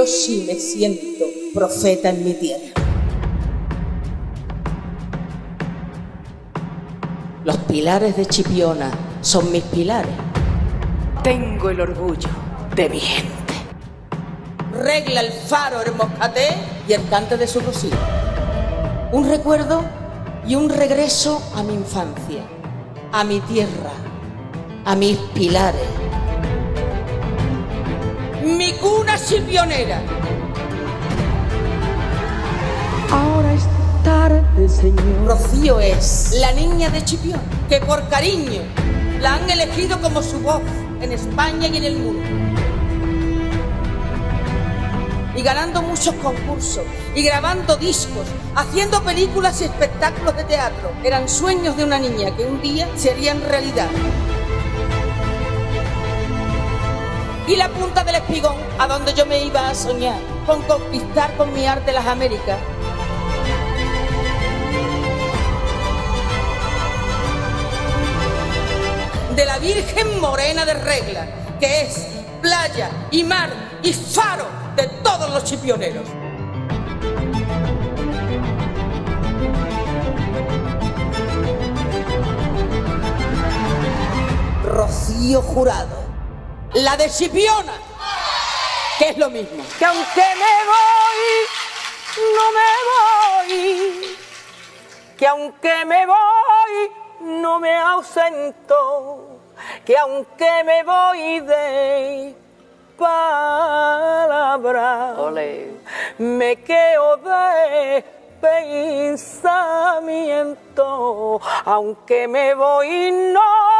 yo sí me siento profeta en mi tierra. Los pilares de Chipiona son mis pilares. Tengo el orgullo de mi gente. Regla el faro el moscaté y el cante de su rocío. Un recuerdo y un regreso a mi infancia, a mi tierra, a mis pilares. Chipionera. Ahora es tarde, Señor. Rocío es la niña de Chipión, que por cariño la han elegido como su voz en España y en el mundo. Y ganando muchos concursos, y grabando discos, haciendo películas y espectáculos de teatro. Eran sueños de una niña que un día serían realidad. Y la punta del espigón, a donde yo me iba a soñar, con conquistar con mi arte las Américas, de la Virgen Morena de Regla, que es playa y mar y faro de todos los chipioneros. Rocío Jurado, la de Chipiona, que es lo mismo. Que aunque me voy, no me voy. Que aunque me voy, no me ausento. Que aunque me voy de palabra, me quedo de pensamiento. Aunque me voy, no